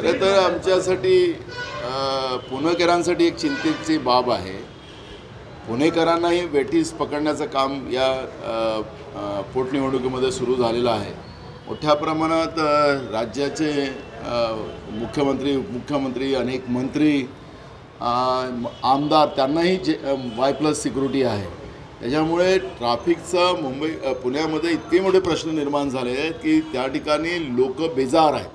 खरं तर आमच्यासाठी पुणेकरांसाठी एक चिंतेची बाब आहे. पुणेकरांनाही वेटीस पकडण्याचं काम या पोटनिवडणुकीमध्ये सुरू झालेलं आहे. मोठ्या प्रमाणात राज्याचे मुख्यमंत्री मुख्यमंत्री उपमुख्यमंत्री अनेक मंत्री आमदार त्यांनाही जे वाय प्लस सिक्युरिटी आहे. त्याच्यामुळे ट्राफिकचा मुंबई पुण्यामध्ये इतके मोठे प्रश्न निर्माण झाले आहेत की त्या ठिकाणी लोक बेजार आहेत.